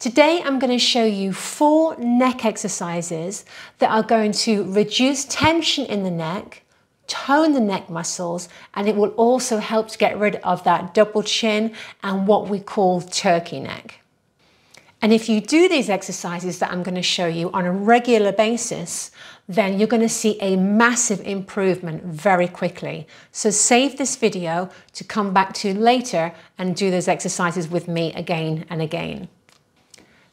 Today I'm going to show you four neck exercises that are going to reduce tension in the neck, tone the neck muscles, and it will also help to get rid of that double chin and what we call turkey neck. And if you do these exercises that I'm going to show you on a regular basis, then you're going to see a massive improvement very quickly. So save this video to come back to later and do those exercises with me again and again.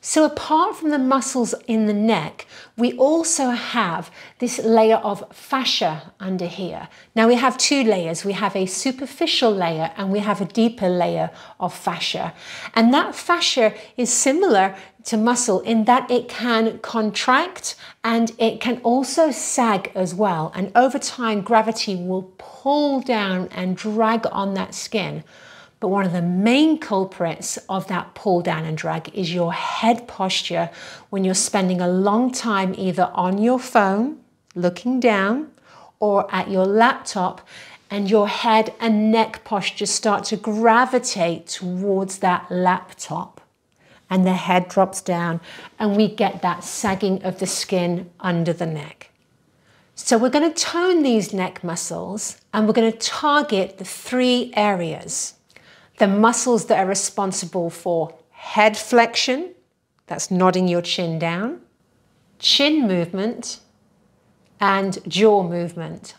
So apart from the muscles in the neck, we also have this layer of fascia under here. Now we have two layers. We have a superficial layer and we have a deeper layer of fascia. And that fascia is similar to muscle in that it can contract and it can also sag as well. And over time, gravity will pull down and drag on that skin. But one of the main culprits of that pull down and drag is your head posture when you're spending a long time either on your phone, looking down, or at your laptop, and your head and neck posture start to gravitate towards that laptop. And the head drops down, and we get that sagging of the skin under the neck. So we're going to tone these neck muscles and we're going to target the three areas the muscles that are responsible for head flexion, that's nodding your chin down, chin movement, and jaw movement.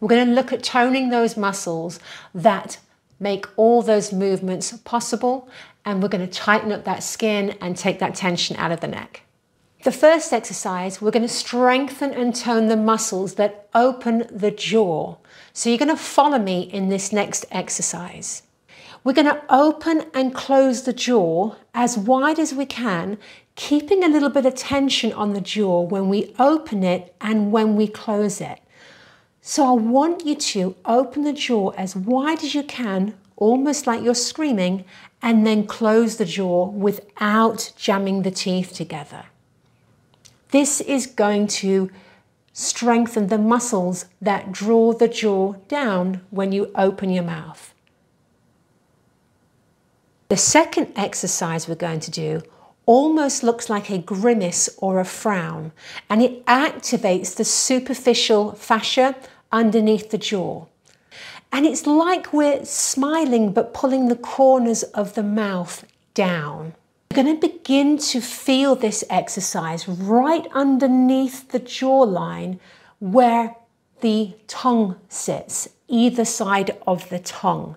We're going to look at toning those muscles that make all those movements possible, and we're going to tighten up that skin and take that tension out of the neck. The first exercise, we're going to strengthen and tone the muscles that open the jaw. So you're going to follow me in this next exercise. We're going to open and close the jaw as wide as we can, keeping a little bit of tension on the jaw when we open it and when we close it. So I want you to open the jaw as wide as you can, almost like you're screaming, and then close the jaw without jamming the teeth together. This is going to strengthen the muscles that draw the jaw down when you open your mouth. The second exercise we're going to do almost looks like a grimace or a frown, and it activates the superficial fascia underneath the jaw. And it's like we're smiling but pulling the corners of the mouth down. You're going to begin to feel this exercise right underneath the jawline where the tongue sits, either side of the tongue.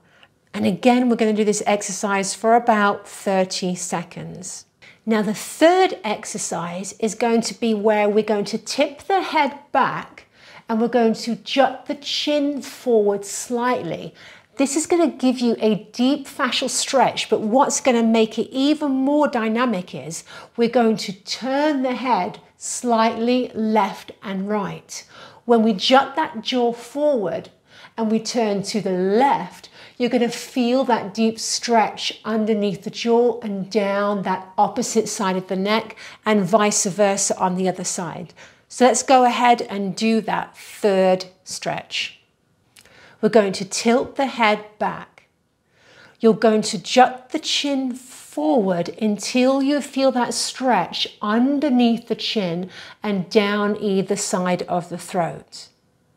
And again, we're going to do this exercise for about 30 seconds. Now, the third exercise is going to be where we're going to tip the head back and we're going to jut the chin forward slightly. This is going to give you a deep fascial stretch, but what's going to make it even more dynamic is we're going to turn the head slightly left and right. When we jut that jaw forward and we turn to the left, you're going to feel that deep stretch underneath the jaw and down that opposite side of the neck and vice versa on the other side. So let's go ahead and do that third stretch. We're going to tilt the head back. You're going to jut the chin forward until you feel that stretch underneath the chin and down either side of the throat.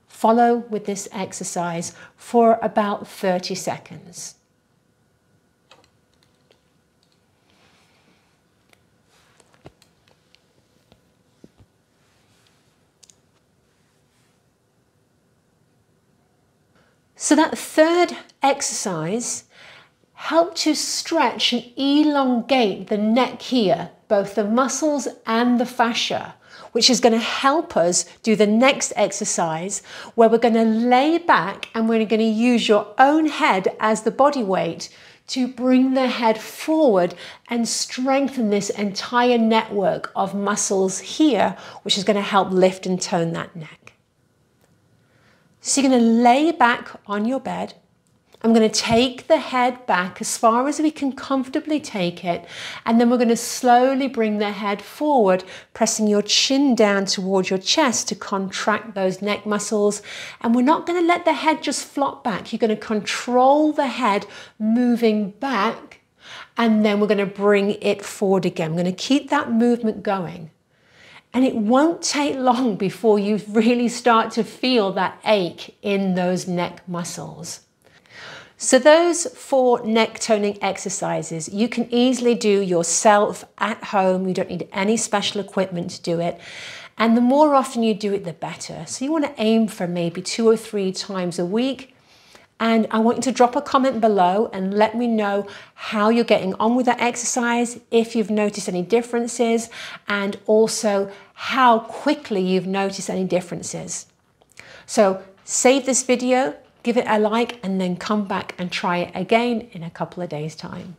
Follow with this exercise for about 30 seconds. So that third exercise helped to stretch and elongate the neck here, both the muscles and the fascia, which is going to help us do the next exercise where we're going to lay back and we're going to use your own head as the body weight to bring the head forward and strengthen this entire network of muscles here, which is going to help lift and tone that neck. So you're going to lay back on your bed. I'm going to take the head back as far as we can comfortably take it. And then we're going to slowly bring the head forward, pressing your chin down towards your chest to contract those neck muscles. And we're not going to let the head just flop back. You're going to control the head moving back and then we're going to bring it forward again. We're going to keep that movement going. And it won't take long before you really start to feel that ache in those neck muscles. So those four neck toning exercises, you can easily do yourself at home. You don't need any special equipment to do it. And the more often you do it, the better. So you want to aim for maybe two or three times a week. And I want you to drop a comment below and let me know how you're getting on with that exercise, if you've noticed any differences, and also how quickly you've noticed any differences. So save this video, give it a like, and then come back and try it again in a couple of days' time.